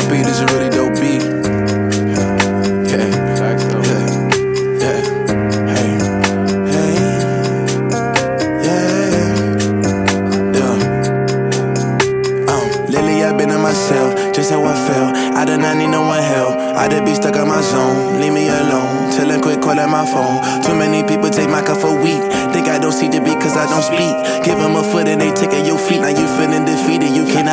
style beat, this a really dope beat. Yeah, yeah, yeah. Hey, hey, yeah, yeah. Um, lately I've been in myself, just how I felt. I do not need no one help. I just be stuck in my zone. Leave me alone. Tellin' quit calling my phone. Too many people take my cup for weak. Think I don't see the beat cause I don't speak. Give them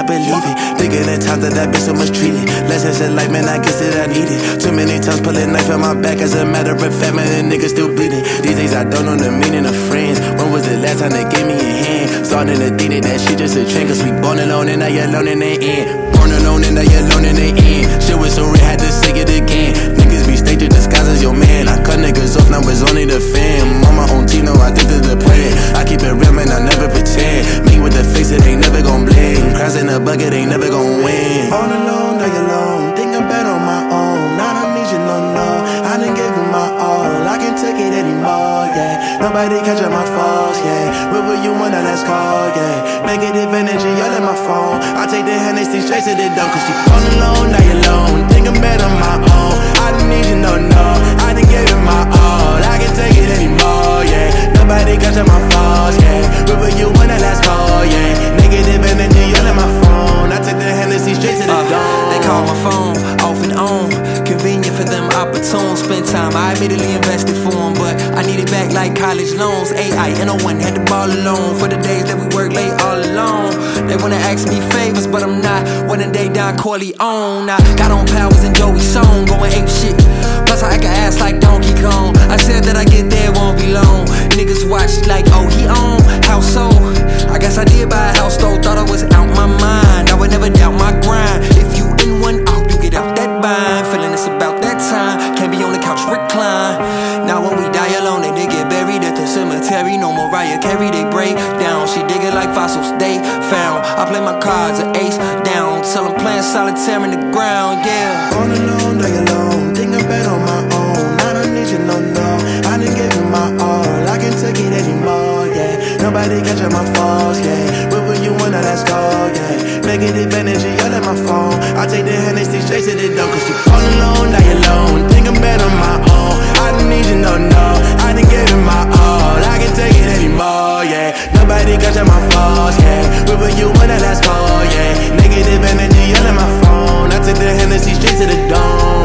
cannot believe it. Thinking the times that I've been so much treated. Lessons in life, man, I guess that I need it. Too many times pulling knife in my back. As a matter of fact, man, the nigga still bleeding. These days I don't know the meaning of friends. When was the last time they gave me a hand? Starting to think that that shit just a trend. Cause we born alone and now you're alone in the end. Born alone and now you're alone in the end. Shit was so real, had to bucket, ain't never gon' win. All alone, die alone. Think I'm better on my own. I don't need you, no, no. I done gave you my all. I can't take it anymore, yeah. Nobody catch up my faults, yeah. Where were you when I last called, yeah. Negative energy all in my phone. I take the Hennessy straight to the dome, cause you all alone, die alone. Think I'm better on my own. I don't need you, no, no. I done gave you my all. I can't take it anymore, yeah. Nobody catch up my faults, yeah. Where were you when I last called, yeah. Call my phone off and on. Convenient for them, opportune. Spend time, I immediately invested for them, but I need it back like college loans. AI and no one had the ball alone for the days that we work late all alone. They wanna ask me favors, but I'm not. When they Don Corleone, I got on powers and Joey song, going ape shit. Plus I can ass like Donkey Kong. I said that I get there, won't be long. Niggas watch like, oh he on How so. I guess I did buy cemetery. No Mariah Carey, they break down. She dig it like fossils they found. I play my cards, an ace down. Till I'm playing solitaire in the ground, yeah. All alone, die alone. Think I'm better on my own. I don't need you, no, no. I done gave you my all. I can't take it anymore, yeah. Nobody catch up my that last call, yeah. Negative energy all in my phone. I took the Hennessy straight to the dome.